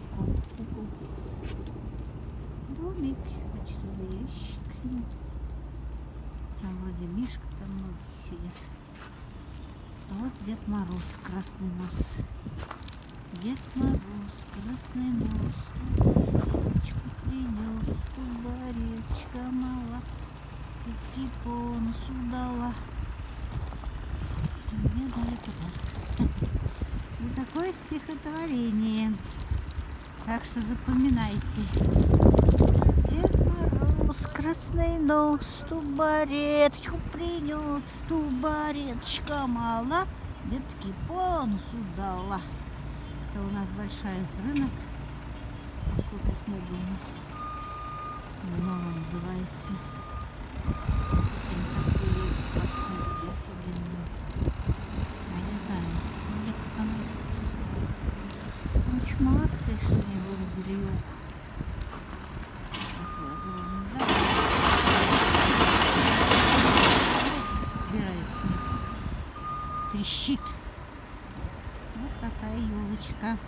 куколку. Домик, почтовый ящик. Там вроде Мишка, там многие сидят. Вот Дед Мороз, красный нос. Дед Мороз, красный нос. Речку принес, туда речка мала. Таки по носу дала. Мне дали подарок. Вот такое стихотворение. Так что запоминайте. Дед Мороз, красный нос, тубареточку принес, тубареточка мала, детки по носу дала. Это у нас большой рынок. Сколько снега у нас. Такая елочка.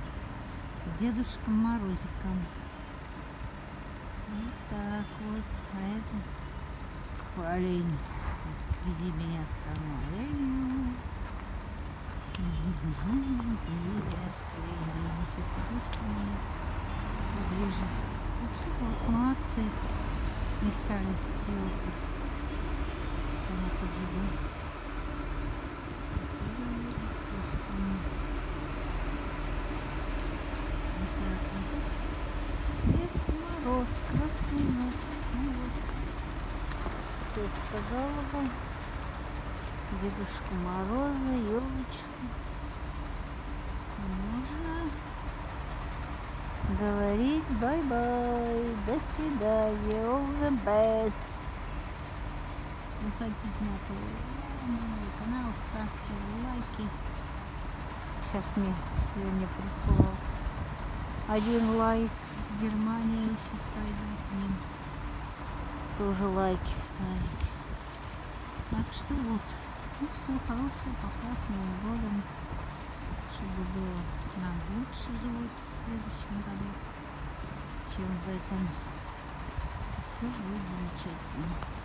Дедушком Морозиком. Вот так вот. А это олень. Веди меня оленю. Поближе. Вот молодцы. Не стали елку. Она поджигает. Вот так вот. Дед Мороз, красный нос. Ну вот. Тетка жалоба. Дедушку Мороза, елочку. Можно говорить bye-bye, до свидания, all the best. Заходите на на мой канал, ставьте лайки. Сейчас мне сегодня прислал один лайк в Германии, сейчас пойду к ним тоже лайки ставить. Так что вот, ну всего хорошего, пока с Новым годом, чтобы было нам лучше жилось в следующем году, чем в этом. Все будет замечательно.